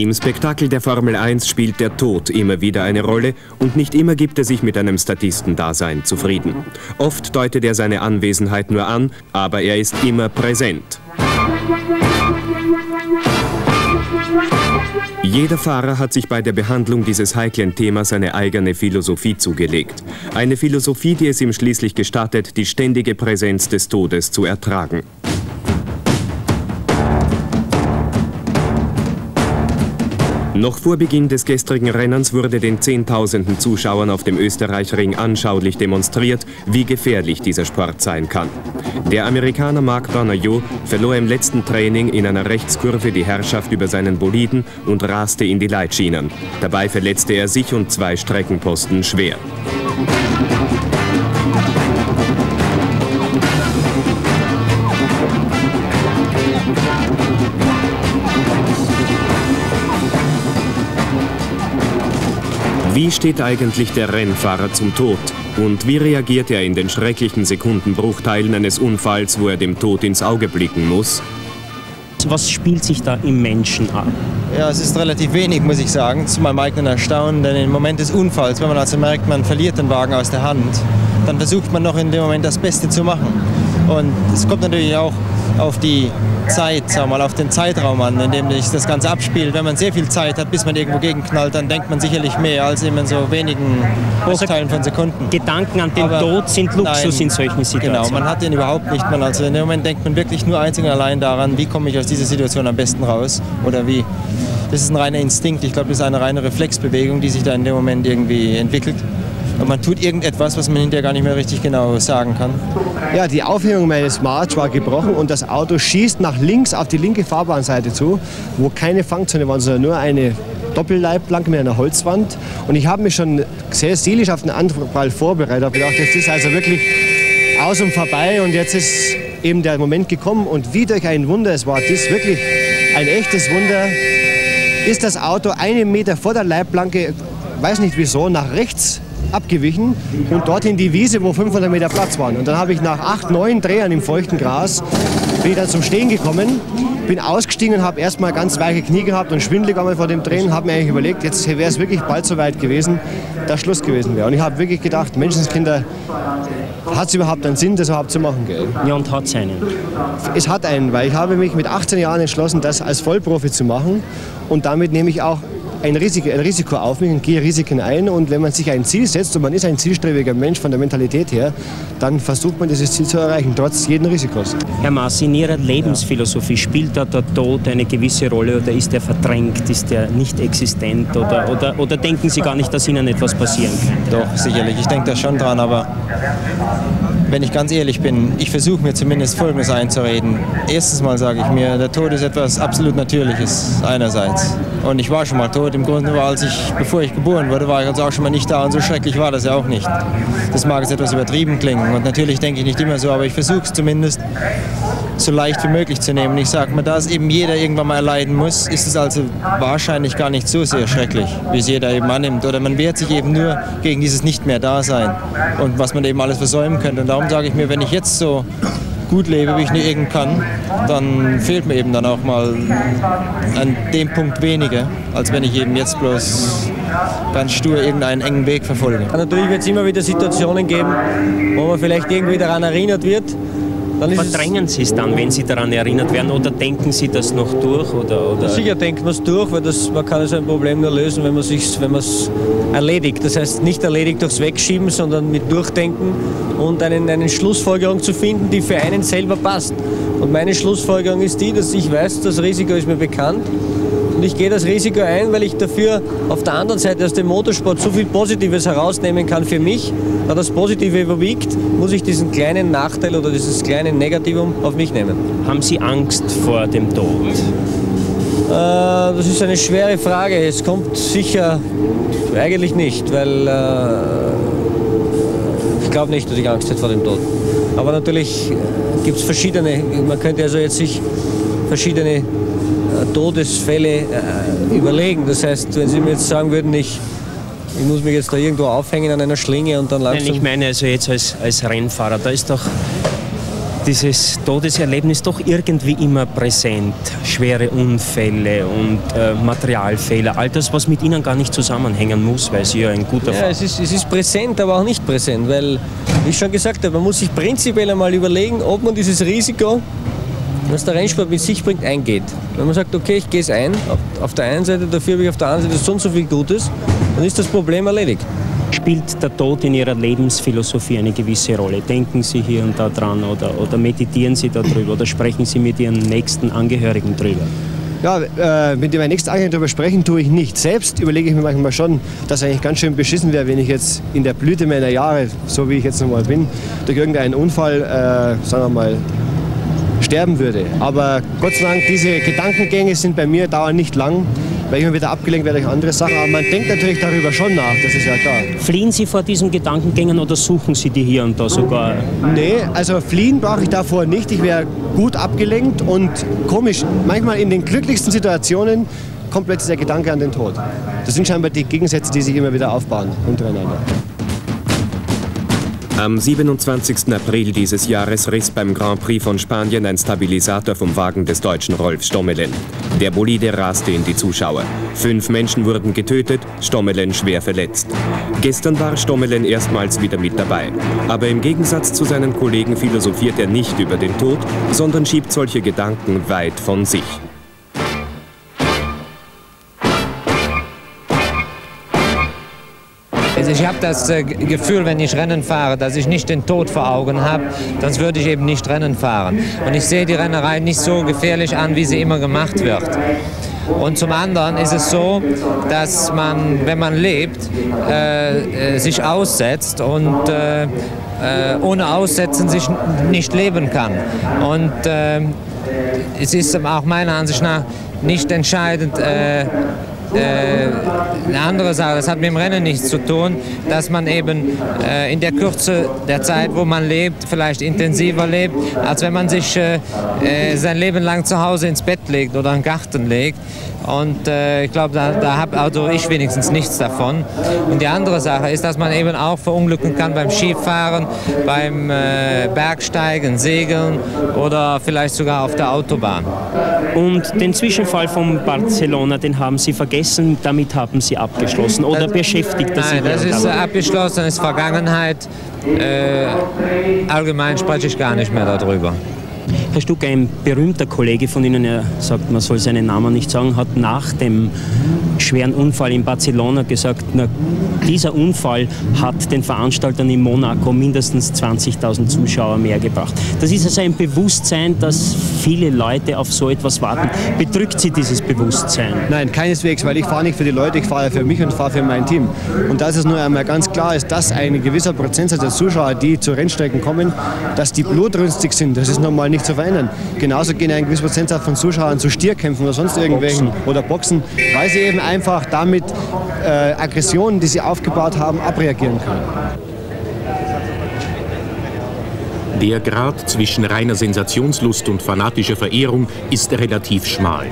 Im Spektakel der Formel 1 spielt der Tod immer wieder eine Rolle und nicht immer gibt er sich mit einem Statistendasein zufrieden. Oft deutet er seine Anwesenheit nur an, aber er ist immer präsent. Jeder Fahrer hat sich bei der Behandlung dieses heiklen Themas eine eigene Philosophie zugelegt. Eine Philosophie, die es ihm schließlich gestattet, die ständige Präsenz des Todes zu ertragen. Noch vor Beginn des gestrigen Rennens wurde den Zehntausenden Zuschauern auf dem Österreichring anschaulich demonstriert, wie gefährlich dieser Sport sein kann. Der Amerikaner Mark Bonajo verlor im letzten Training in einer Rechtskurve die Herrschaft über seinen Boliden und raste in die Leitschienen. Dabei verletzte er sich und zwei Streckenposten schwer. Wie steht eigentlich der Rennfahrer zum Tod? Und wie reagiert er in den schrecklichen Sekundenbruchteilen eines Unfalls, wo er dem Tod ins Auge blicken muss? Was spielt sich da im Menschen ab? Ja, es ist relativ wenig, muss ich sagen, zu meinem eigenen Erstaunen. Denn im Moment des Unfalls, wenn man also merkt, man verliert den Wagen aus der Hand, dann versucht man noch in dem Moment das Beste zu machen. Und es kommt natürlich auch auf die Zeit, sagen mal, auf den Zeitraum an, in dem sich das Ganze abspielt. Wenn man sehr viel Zeit hat, bis man irgendwo gegenknallt, dann denkt man sicherlich mehr als in so wenigen Bruchteilen von Sekunden. Gedanken an den Aber Tod sind Luxus nein, in solchen Situationen. Genau, man hat den überhaupt nicht. Man also in dem Moment denkt man wirklich nur einzig und allein daran, wie komme ich aus dieser Situation am besten raus oder wie. Das ist ein reiner Instinkt. Ich glaube, das ist eine reine Reflexbewegung, die sich da in dem Moment irgendwie entwickelt. Und man tut irgendetwas, was man hinterher gar nicht mehr richtig genau sagen kann. Ja, die Aufhängung meines March war gebrochen und das Auto schießt nach links auf die linke Fahrbahnseite zu, wo keine Fangzone war, sondern nur eine Doppelleitplanke mit einer Holzwand. Und ich habe mich schon sehr seelisch auf den Anfall vorbereitet. Ich gedacht, das ist also wirklich aus und vorbei und jetzt ist eben der Moment gekommen und wie durch ein Wunder, es war das wirklich ein echtes Wunder, ist das Auto einen Meter vor der Leitplanke, weiß nicht wieso, nach rechts abgewichen und dort in die Wiese, wo 500 Meter Platz waren. Und dann habe ich nach acht, neun Drehern im feuchten Gras, bin ich dann zum Stehen gekommen, bin ausgestiegen und habe erstmal ganz weiche Knie gehabt und schwindelig einmal vor dem Drehen, habe mir eigentlich überlegt, jetzt wäre es wirklich bald so weit gewesen, dass Schluss gewesen wäre. Und ich habe wirklich gedacht, Menschenskinder, hat es überhaupt einen Sinn, das überhaupt zu machen? Gell? Ja, und hat seinen. Es hat einen, weil ich habe mich mit 18 Jahren entschlossen, das als Vollprofi zu machen und damit nehme ich auch ein Risiko, ein Risiko auf mich und gehe Risiken ein. Und wenn man sich ein Ziel setzt und man ist ein zielstrebiger Mensch von der Mentalität her, dann versucht man dieses Ziel zu erreichen, trotz jeden Risikos. Herr Maas, in Ihrer Lebensphilosophie spielt da der Tod eine gewisse Rolle oder ist er verdrängt, ist er nicht existent oder, oder, oder denken Sie gar nicht, dass Ihnen etwas passieren kann? Doch, sicherlich. Ich denke da schon dran, aber wenn ich ganz ehrlich bin, ich versuche mir zumindest Folgendes einzureden. Erstens mal sage ich mir, der Tod ist etwas absolut Natürliches einerseits. Und ich war schon mal tot. Im Grunde war, als ich, bevor ich geboren wurde, war ich also auch schon mal nicht da. Und so schrecklich war das ja auch nicht. Das mag jetzt etwas übertrieben klingen. Und natürlich denke ich nicht immer so, aber ich versuche es zumindest so leicht wie möglich zu nehmen. Ich sage mal, da es eben jeder irgendwann mal erleiden muss, ist es also wahrscheinlich gar nicht so sehr schrecklich, wie es jeder eben annimmt. Oder man wehrt sich eben nur gegen dieses Nicht mehr Dasein und was man eben alles versäumen könnte. Und darum sage ich mir, wenn ich jetzt so gut lebe, wie ich nur irgend kann, dann fehlt mir eben dann auch mal an dem Punkt weniger, als wenn ich eben jetzt bloß ganz stur irgendeinen engen Weg verfolge. Natürlich wird es immer wieder Situationen geben, wo man vielleicht irgendwie daran erinnert wird. Verdrängen Sie es dann, wenn Sie daran erinnert werden, oder denken Sie das noch durch? Oder, oder? Sicher denkt man es durch, weil das, man kann so ein Problem nur lösen, wenn man es wenn erledigt. Das heißt, nicht erledigt durchs Wegschieben, sondern mit Durchdenken und einen, eine Schlussfolgerung zu finden, die für einen selber passt. Und meine Schlussfolgerung ist die, dass ich weiß, das Risiko ist mir bekannt und ich gehe das Risiko ein, weil ich dafür auf der anderen Seite aus dem Motorsport so viel Positives herausnehmen kann für mich. Da das Positive überwiegt, muss ich diesen kleinen Nachteil oder dieses kleine Negativum auf mich nehmen. Haben Sie Angst vor dem Tod? Äh, das ist eine schwere Frage. Es kommt sicher eigentlich nicht, weil äh, ich glaube nicht, dass ich Angst hätte vor dem Tod. Aber natürlich gibt es verschiedene, man könnte also jetzt sich verschiedene Todesfälle äh, überlegen. Das heißt, wenn Sie mir jetzt sagen würden, ich, ich muss mich jetzt da irgendwo aufhängen an einer Schlinge und dann langsam... Nein, ich meine also jetzt als, als Rennfahrer, da ist doch dieses Todeserlebnis doch irgendwie immer präsent. Schwere Unfälle und äh, Materialfehler, all das, was mit Ihnen gar nicht zusammenhängen muss, weil Sie ja ein guter Ja, es ist, es ist präsent, aber auch nicht präsent, weil, wie ich schon gesagt habe, man muss sich prinzipiell einmal überlegen, ob man dieses Risiko, was der Rennsport mit sich bringt, eingeht. Wenn man sagt, okay, ich gehe es ein, auf, auf der einen Seite, dafür habe ich auf der anderen Seite so und so viel Gutes, dann ist das Problem erledigt. Spielt der Tod in Ihrer Lebensphilosophie eine gewisse Rolle? Denken Sie hier und da dran oder, oder meditieren Sie darüber oder sprechen Sie mit Ihren nächsten Angehörigen drüber? Ja, äh, mit meinen nächsten Angehörigen darüber sprechen tue ich nicht. Selbst überlege ich mir manchmal schon, dass es eigentlich ganz schön beschissen wäre, wenn ich jetzt in der Blüte meiner Jahre, so wie ich jetzt nochmal bin, durch irgendeinen Unfall, äh, sagen wir mal, sterben würde. Aber Gott sei Dank, diese Gedankengänge sind bei mir dauern nicht lang, weil ich immer wieder abgelenkt werde durch andere Sachen. Aber man denkt natürlich darüber schon nach, das ist ja klar. Fliehen Sie vor diesen Gedankengängen oder suchen Sie die hier und da sogar? Nee, also fliehen brauche ich davor nicht. Ich wäre gut abgelenkt und komisch, manchmal in den glücklichsten Situationen kommt plötzlich der Gedanke an den Tod. Das sind scheinbar die Gegensätze, die sich immer wieder aufbauen untereinander. Am 27. April dieses Jahres riss beim Grand Prix von Spanien ein Stabilisator vom Wagen des Deutschen Rolf Stommelen. Der Bolide raste in die Zuschauer. Fünf Menschen wurden getötet, Stommelen schwer verletzt. Gestern war Stommelen erstmals wieder mit dabei. Aber im Gegensatz zu seinen Kollegen philosophiert er nicht über den Tod, sondern schiebt solche Gedanken weit von sich. Also ich habe das äh, Gefühl, wenn ich Rennen fahre, dass ich nicht den Tod vor Augen habe, sonst würde ich eben nicht Rennen fahren. Und ich sehe die Rennerei nicht so gefährlich an, wie sie immer gemacht wird. Und zum anderen ist es so, dass man, wenn man lebt, äh, äh, sich aussetzt und äh, äh, ohne Aussetzen sich nicht leben kann. Und äh, es ist auch meiner Ansicht nach nicht entscheidend, eine andere Sache, das hat mit dem Rennen nichts zu tun, dass man eben äh, in der Kürze der Zeit, wo man lebt, vielleicht intensiver lebt, als wenn man sich äh, äh sein Leben lang zu Hause ins Bett legt oder in den Garten legt. Und äh, ich glaube, da, da habe also ich wenigstens nichts davon. Und die andere Sache ist, dass man eben auch verunglücken kann beim Skifahren, beim äh, Bergsteigen, Segeln oder vielleicht sogar auf der Autobahn. Und den Zwischenfall von Barcelona, den haben Sie vergessen, damit haben Sie abgeschlossen oder Das- beschäftigt das? Nein, das ist da? abgeschlossen, ist Vergangenheit. Äh, allgemein spreche ich gar nicht mehr darüber. Herr Stuck, ein berühmter Kollege von Ihnen, er sagt, man soll seinen Namen nicht sagen, hat nach dem schweren Unfall in Barcelona gesagt, na, dieser Unfall hat den Veranstaltern in Monaco mindestens 20.000 Zuschauer mehr gebracht. Das ist also ein Bewusstsein, dass viele Leute auf so etwas warten. Bedrückt Sie dieses Bewusstsein? Nein, keineswegs, weil ich fahre nicht für die Leute, ich fahre für mich und fahre für mein Team. Und dass es nur einmal ganz klar ist, dass ein gewisser Prozentsatz der Zuschauer, die zu Rennstrecken kommen, dass die blutrünstig sind, das ist normal nicht zu verändern. Genauso gehen ein gewisser Prozentsatz von Zuschauern zu Stierkämpfen oder sonst irgendwelchen oder Boxen, weil sie eben einfach damit äh, Aggressionen, die sie aufgebaut haben, abreagieren können. Der Grad zwischen reiner Sensationslust und fanatischer Verehrung ist relativ schmal.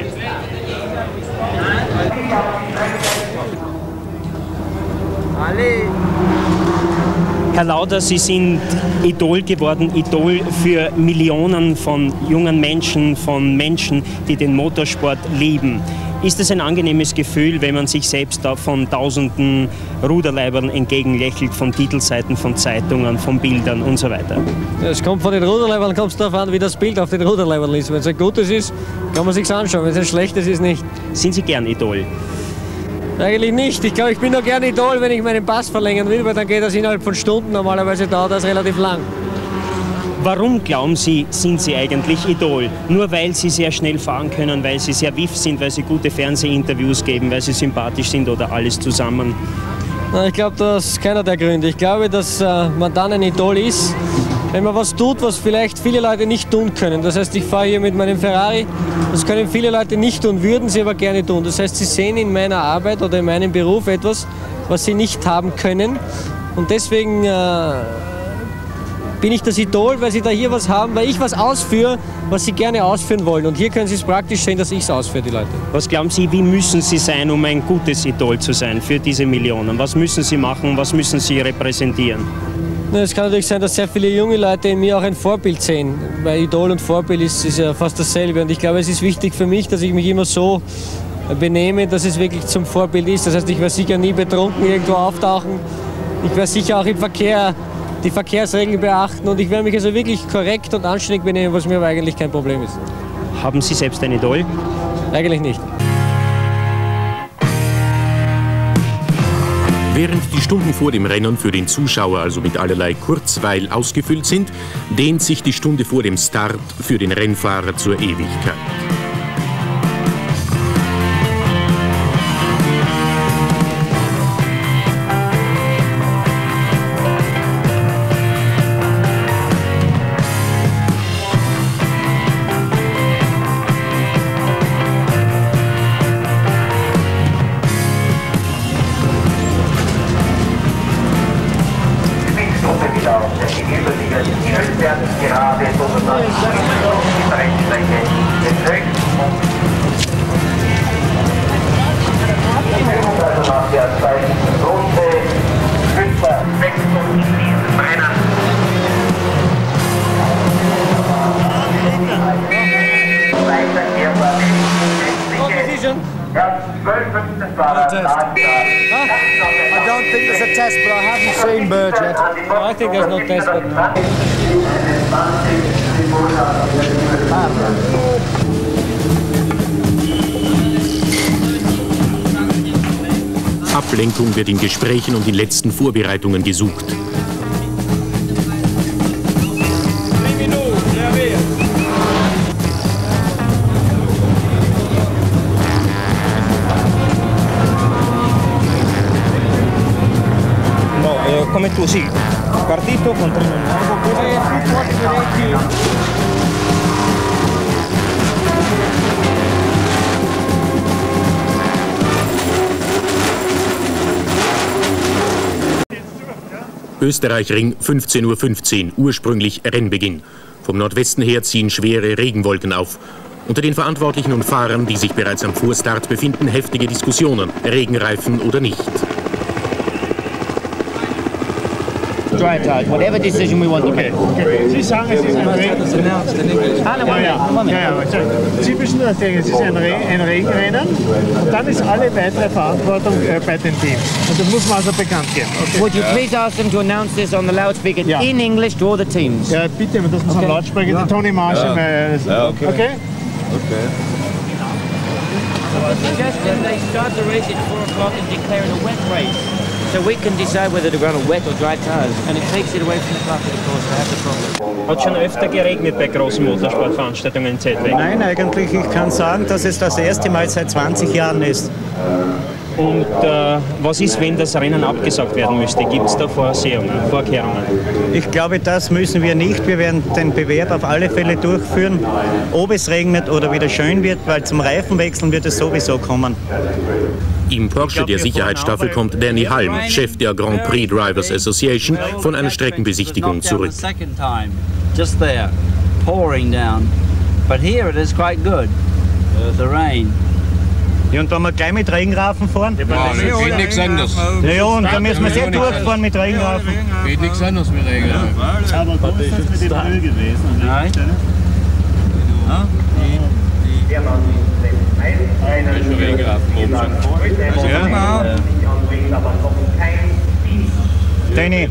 Herr Lauder, Sie sind Idol geworden, Idol für Millionen von jungen Menschen, von Menschen, die den Motorsport lieben. Ist es ein angenehmes Gefühl, wenn man sich selbst da von tausenden Ruderleibern entgegenlächelt, von Titelseiten, von Zeitungen, von Bildern und so weiter? Es kommt von den Ruderleibern, kommt es darauf an, wie das Bild auf den Ruderleibern ist. Wenn es ein gutes ist, kann man sich anschauen. Wenn es ein schlechtes ist, nicht. Sind Sie gern Idol? Eigentlich nicht. Ich glaube, ich bin nur gerne Idol, wenn ich meinen Pass verlängern will, weil dann geht das innerhalb von Stunden. Normalerweise dauert das relativ lang. Warum glauben Sie, sind Sie eigentlich Idol? Nur weil Sie sehr schnell fahren können, weil Sie sehr wiff sind, weil Sie gute Fernsehinterviews geben, weil Sie sympathisch sind oder alles zusammen? Ich glaube, das ist keiner der Gründe. Ich glaube, dass äh, man dann ein Idol ist, wenn man was tut, was vielleicht viele Leute nicht tun können. Das heißt, ich fahre hier mit meinem Ferrari, das können viele Leute nicht tun, würden sie aber gerne tun. Das heißt, sie sehen in meiner Arbeit oder in meinem Beruf etwas, was sie nicht haben können. Und deswegen äh, bin ich das Idol, weil sie da hier was haben, weil ich was ausführe, was sie gerne ausführen wollen. Und hier können sie es praktisch sehen, dass ich es ausführe, die Leute. Was glauben Sie, wie müssen Sie sein, um ein gutes Idol zu sein für diese Millionen? Was müssen Sie machen? Was müssen Sie repräsentieren? Es kann natürlich sein, dass sehr viele junge Leute in mir auch ein Vorbild sehen, weil Idol und Vorbild ist, ist ja fast dasselbe. Und ich glaube, es ist wichtig für mich, dass ich mich immer so benehme, dass es wirklich zum Vorbild ist. Das heißt, ich werde sicher nie betrunken irgendwo auftauchen. Ich werde sicher auch im Verkehr die Verkehrsregeln beachten und ich werde mich also wirklich korrekt und anständig benehmen, was mir aber eigentlich kein Problem ist. Haben Sie selbst ein Idol? Eigentlich nicht. Während die Stunden vor dem Rennen für den Zuschauer also mit allerlei Kurzweil ausgefüllt sind, dehnt sich die Stunde vor dem Start für den Rennfahrer zur Ewigkeit. I think there's no test, but Ablenkung wird in Gesprächen und in letzten Vorbereitungen gesucht. Eh, come tu, sì. Partito con tre Österreich-Ring 15.15 Uhr, ursprünglich Rennbeginn. Vom Nordwesten her ziehen schwere Regenwolken auf. Unter den Verantwortlichen und Fahrern, die sich bereits am Vorstart befinden, heftige Diskussionen, Regenreifen oder nicht. Dry tires, uh, whatever decision we want to make. Sie sagen, es ist ein Regen. Anna, Ja, ja, minute, one minute. ja, ja. also, Sie müssen das denken, es ist ein, Re ein Regenrennen und dann ist alle weitere Verantwortung äh, bei den Teams. Und das muss man also bekannt geben. Okay. Would you please ask them to announce this on the loudspeaker Ja. in English to all the teams? Uh, ja, bitte, das muss man laut sprechen. Der Tony Marsh. Ja. Äh, ja, okay. okay? Suggestion they start the race at 4 o'clock and declare it a wet race. So we can decide whether to run on wet or dry tires. And it takes it away from the clock, of course, to have the problem. Hat schon öfter geregnet bei großen Motorsportveranstaltungen in ZW. Nein, eigentlich, ich kann sagen, dass es das erste Mal seit 20 Jahren ist. Und äh, was ist, wenn das Rennen abgesagt werden müsste? Gibt es da Vorsehungen, Vorkehrungen? Ich glaube, das müssen wir nicht. Wir werden den Bewerb auf alle Fälle durchführen, ob es regnet oder wieder schön wird, weil zum Reifenwechseln wird es sowieso kommen. Im Porsche der Sicherheitsstaffel kommt Danny Halm, Chef der Grand Prix Drivers Association, von einer Streckenbesichtigung zurück. But here it is quite good, the rain. Ja, und wenn wir gleich mit Regenrafen fahren? Ja, geht nichts anderes. Ja, ja, und dann müssen wir sehr durchfahren mit Regenrafen. Geht nichts anderes mit Regen. Aber gut ist das mit dem Öl gewesen. Nein. Danny,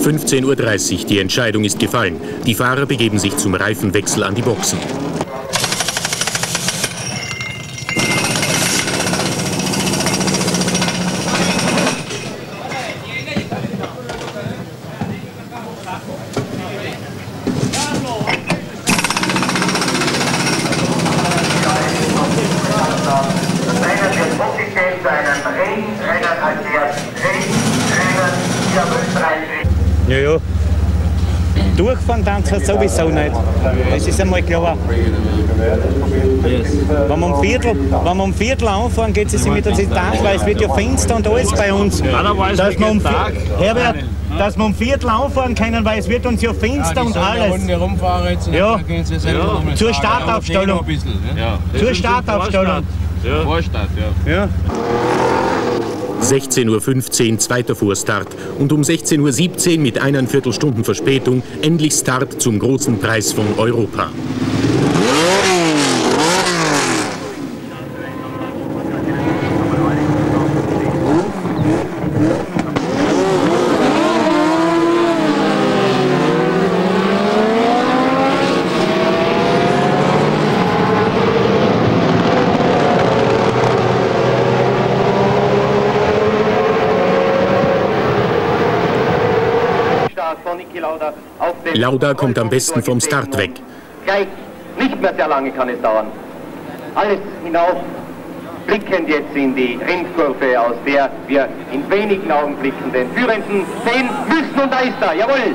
15.30 Uhr, die Entscheidung ist gefallen. Die Fahrer begeben sich zum Reifenwechsel an die Boxen. Rennen wird offiziell zu einem Rennen als der Rennen der Österreich. ja, ja. Durchfahren dann zwar sowieso nicht. Das ist einmal klar. Wenn wir um Viertel, wenn wir um Viertel anfahren, geht es mit uns in den Tag, weil es wird ja finster und alles bei uns. Dass wir um Vier- Herbert, dass wir um Viertel anfahren können, weil es wird uns ja finster und alles. jetzt. Ja. dann gehen sie selber Ja. Zur. Startaufstellung. Ja. Zur Startaufstellung. Vorstadt, ja. Ja. 16.15 Uhr zweiter Vorstart und um 16.17 Uhr mit eineinviertel Stunden Verspätung endlich Start zum großen Preis von Europa. Lauda kommt am besten vom Start weg. Gleich, nicht mehr sehr lange kann es dauern. Alles hinauf, blickend jetzt in die Rennkurve, aus der wir in wenigen Augenblicken den Führenden sehen müssen. Und da ist er, jawohl!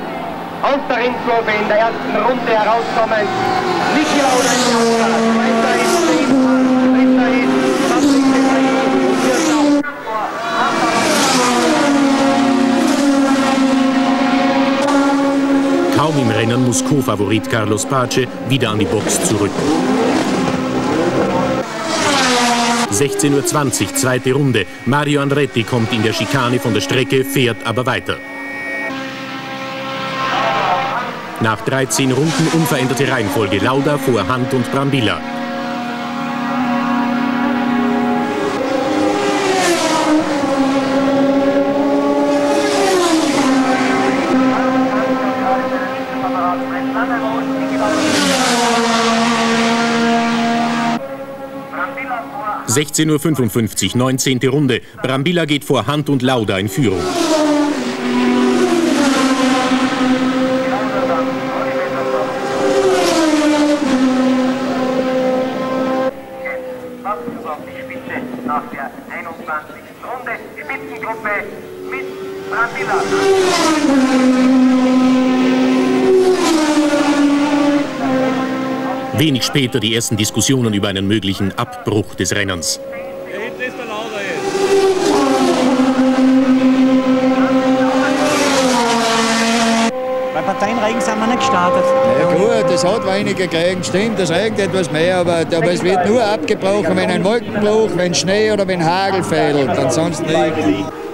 Aus der Rennkurve in der ersten Runde herauskommen. Niki Lauda in Lauda. Zweiter ist Stefan, dritter ist Patrick Debris und vierter Kaum im Rennen muss Co-Favorit Carlos Pace wieder an die Box zurück. 16.20 Uhr, zweite Runde. Mario Andretti kommt in der Schikane von der Strecke, fährt aber weiter. Nach 13 Runden unveränderte Reihenfolge. Lauda vor Hand und Brambilla. 16.55 Uhr, 19. Runde. Brambilla geht vor Hand und Lauda in Führung. Macht's auf die Spitze nach der 21. Runde. Spitzengruppe mit Brambilla. Wenig später die ersten Diskussionen über einen möglichen Abbruch des Rennens. Bei Parteienregen sind wir nicht gestartet. Ja gut, es hat weniger geregnet, stimmt, es regnet etwas mehr, aber, aber es wird nur abgebrochen, wenn ein Wolkenbruch, wenn Schnee oder wenn Hagel fällt, ansonsten nicht.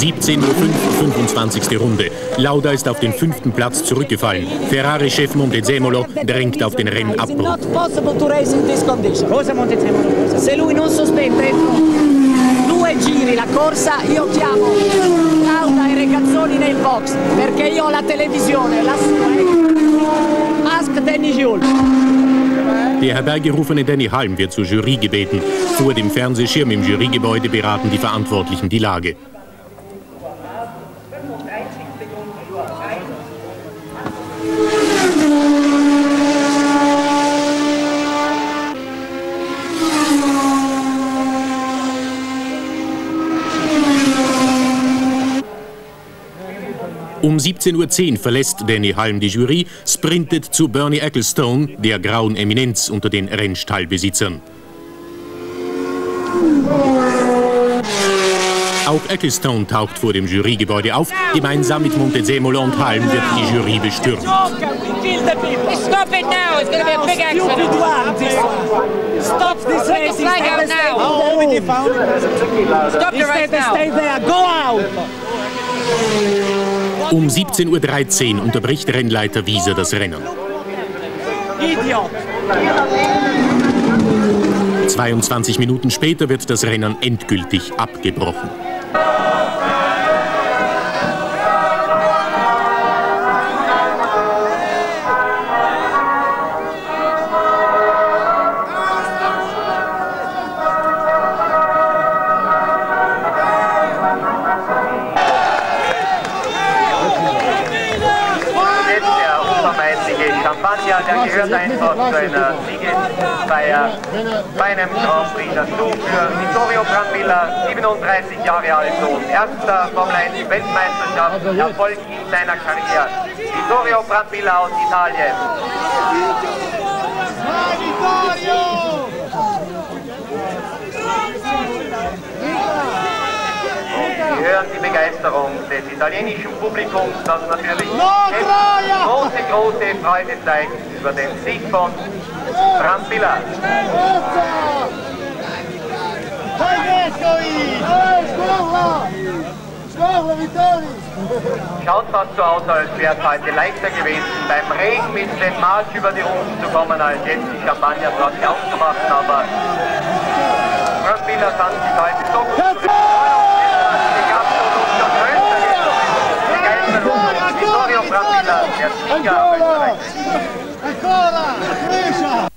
17.05 Uhr, 25. Runde. Lauda ist auf den fünften Platz zurückgefallen. Ferrari-Chef Montezemolo drängt auf den Rennabbruch. Cosa Montezemolo? Se lui non sospende due giri la corsa, io chiamo Lauda e Regazzoni nel box perché io ho la televisione, la. Ask Danny Jules. Der herbeigerufene Danny Halm wird zur Jury gebeten. Vor dem Fernsehschirm im Jurygebäude beraten die Verantwortlichen die Lage. Um 17.10 Uhr verlässt Danny Halm die Jury, sprintet zu Bernie Ecclestone, der grauen Eminenz unter den Rennstallbesitzern. Auch Ecclestone taucht vor dem Jurygebäude auf. Gemeinsam mit Montezemolo und Halm wird die Jury bestürmt. Stop it now, it's to be a big accident. Stop this race. the flag out now. Stop the race now. Stay there, go out. Um 17.13 Uhr unterbricht Rennleiter Wieser das Rennen. Idiot. 22 Minuten später wird das Rennen endgültig abgebrochen. Zu einer Siegesfeier bei einem Grand Prix dazu für Vittorio Brambilla, 37 Jahre alt und erster Formel 1 Weltmeisterschaft, Erfolg in seiner Karriere. Vittorio Brambilla aus Italien. Hören die Begeisterung des italienischen Publikums, das natürlich große, große Freude zeigt über den Sieg von Vittori! Schaut fast so aus, als wäre es heute leichter gewesen, beim Regen mit dem Marsch über die Runden zu kommen, als jetzt die Champagnerflasche aufzumachen, aber Brambilla kann sich heute so gut Ancora! Ancora! Brescia!